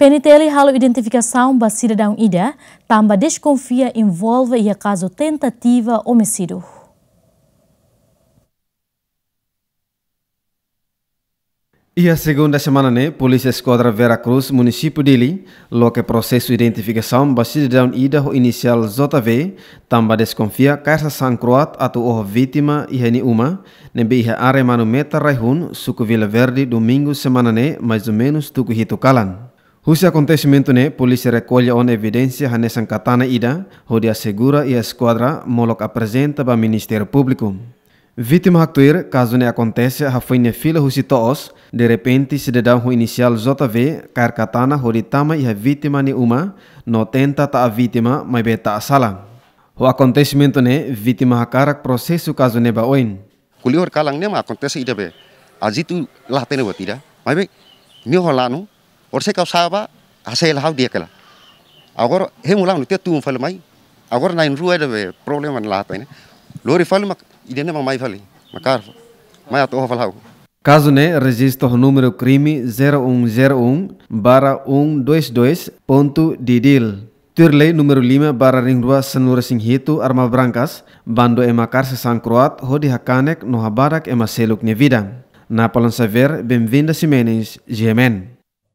PNTL halo identificação da cidadão Ida, também desconfia envolve e caso tentativa homicídio. E a segunda semana, né, Polícia Esquadra Vera Cruz, município dele, loca processo de identificação da cidadão ida o inicial JV, também desconfia que essa sancroat atau o vítima e heni uma, nembe iha are manu meta raihun, suku Vila Verde, domingo semana, né, mais ou menos tuku hito kalan. Husi acontecimento né, polícia recolhe on evidência hanesan katana ida, onde assegura e a esquadra molok apresenta o Ministério Público. Vítima actuir, caso ne acontece, ha foi ne fila husi toos, de repente cidadão hu inicial JV, kar katana hori tama iha vítima ni uma, no tenta ta a vítima, mas beta a sala. O acontecimento ne, vítima processo caso ne ba oin. Kulior kalang ne ma acontece ida be. Aji tu lah tene buat ida. Mas be, ni holanu, or se kau saba, asal lah dia kala. Agora, hemulang nu tia tu fala mai. Agora nain rua ida be, problema lah tene. Lori fala mak idene ma mai fali makar mai ato falau Caso né, registro o número crime 0101 barra 122 ponto Didil. Turlei número 5 barra ring 2 senura singhito arma brancas, bando emakar se san croat ho di hakanek no habarak ema seluk vida. Na palon saver, bem-vinda Simenes, Gemen.